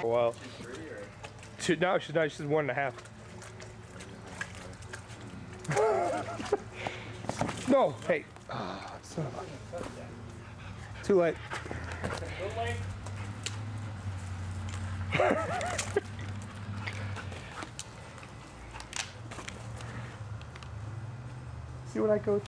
a while. Two, no, she's not. She's one and a half. no, hey. Oh, son Too late. See what I go